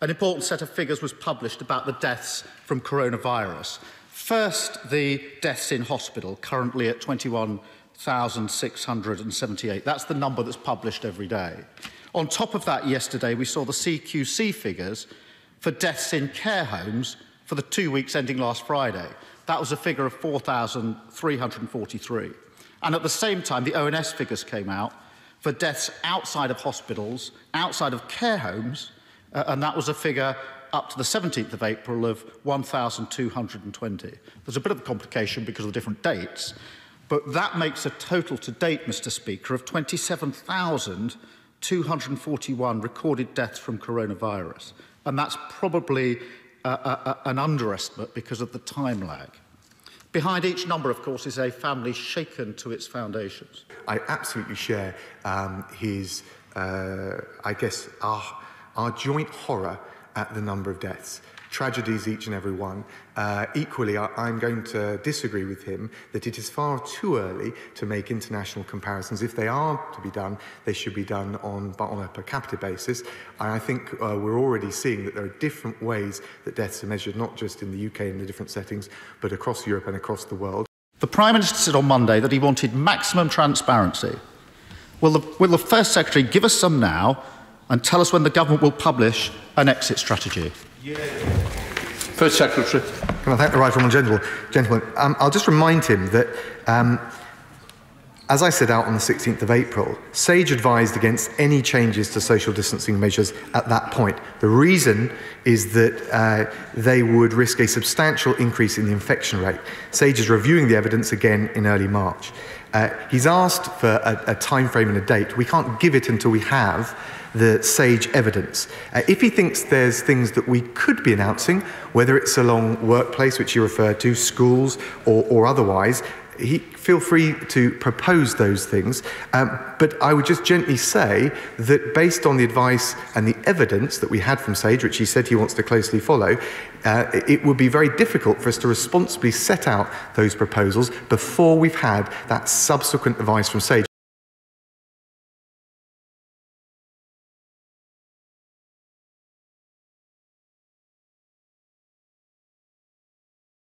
An important set of figures was published about the deaths from coronavirus. First, the deaths in hospital, currently at 21,678. That's the number that's published every day. On top of that, yesterday we saw the CQC figures for deaths in care homes for the two weeks ending last Friday. That was a figure of 4,343. And at the same time, the ONS figures came out for deaths outside of hospitals, outside of care homes, uh, and that was a figure up to the 17th of April of 1,220. There's a bit of a complication because of the different dates, but that makes a total to date, Mr Speaker, of 27,241 recorded deaths from coronavirus. And that's probably uh, uh, uh, an underestimate because of the time lag. Behind each number, of course, is a family shaken to its foundations. I absolutely share um, his, uh, I guess, our our joint horror at the number of deaths. Tragedies, each and every one. Uh, equally, I, I'm going to disagree with him that it is far too early to make international comparisons. If they are to be done, they should be done on, on a per capita basis. And I think uh, we're already seeing that there are different ways that deaths are measured, not just in the UK in the different settings, but across Europe and across the world. The Prime Minister said on Monday that he wanted maximum transparency. Will the, will the First Secretary give us some now and tell us when the government will publish an exit strategy? Yeah. First Secretary. Can I thank the right honourable gentleman? gentleman? Um, I'll just remind him that, um, as I set out on the 16th of April, SAGE advised against any changes to social distancing measures at that point. The reason is that uh, they would risk a substantial increase in the infection rate. SAGE is reviewing the evidence again in early March. Uh, he's asked for a, a time frame and a date. We can't give it until we have the SAGE evidence. Uh, if he thinks there's things that we could be announcing, whether it's along workplace, which you referred to, schools, or, or otherwise, he, feel free to propose those things. Um, but I would just gently say that based on the advice and the evidence that we had from SAGE, which he said he wants to closely follow, uh, it would be very difficult for us to responsibly set out those proposals before we've had that subsequent advice from SAGE.